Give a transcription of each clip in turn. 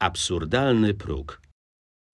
Absurdalny próg.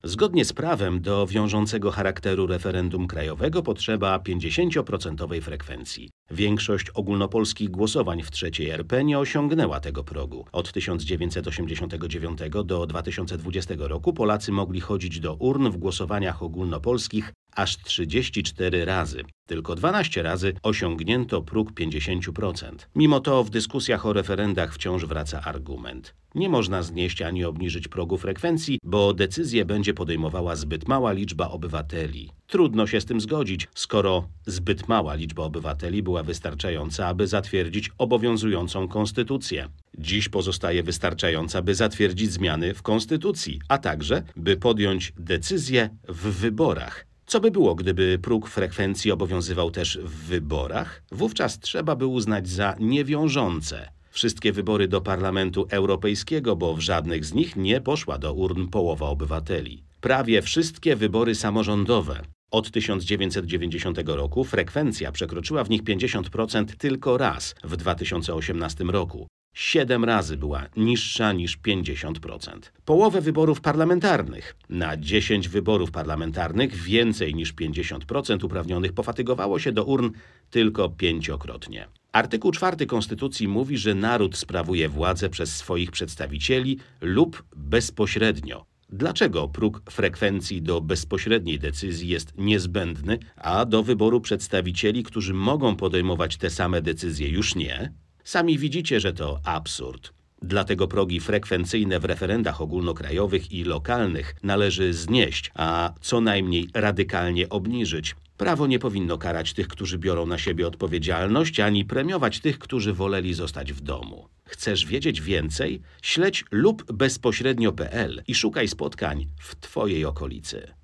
Zgodnie z prawem do wiążącego charakteru referendum krajowego potrzeba 50% frekwencji. Większość ogólnopolskich głosowań w trzeciej RP nie osiągnęła tego progu. Od 1989 do 2020 roku Polacy mogli chodzić do urn w głosowaniach ogólnopolskich aż 34 razy. Tylko 12 razy osiągnięto próg 50%. Mimo to w dyskusjach o referendach wciąż wraca argument. Nie można znieść ani obniżyć progu frekwencji, bo decyzję będzie podejmowała zbyt mała liczba obywateli. Trudno się z tym zgodzić, skoro zbyt mała liczba obywateli była wystarczająca, aby zatwierdzić obowiązującą konstytucję. Dziś pozostaje wystarczająca, by zatwierdzić zmiany w konstytucji, a także by podjąć decyzję w wyborach. Co by było, gdyby próg frekwencji obowiązywał też w wyborach? Wówczas trzeba by uznać za niewiążące wszystkie wybory do Parlamentu Europejskiego, bo w żadnych z nich nie poszła do urn połowa obywateli. Prawie wszystkie wybory samorządowe. Od 1990 roku frekwencja przekroczyła w nich 50% tylko raz w 2018 roku. Siedem razy była niższa niż 50%. Połowę wyborów parlamentarnych. Na 10 wyborów parlamentarnych więcej niż 50% uprawnionych pofatygowało się do urn tylko pięciokrotnie. Artykuł 4 Konstytucji mówi, że naród sprawuje władzę przez swoich przedstawicieli lub bezpośrednio. Dlaczego próg frekwencji do bezpośredniej decyzji jest niezbędny, a do wyboru przedstawicieli, którzy mogą podejmować te same decyzje, już nie? Sami widzicie, że to absurd. Dlatego progi frekwencyjne w referendach ogólnokrajowych i lokalnych należy znieść, a co najmniej radykalnie obniżyć. Prawo nie powinno karać tych, którzy biorą na siebie odpowiedzialność, ani premiować tych, którzy woleli zostać w domu. Chcesz wiedzieć więcej? Śledź lub bezpośrednio.pl i szukaj spotkań w Twojej okolicy.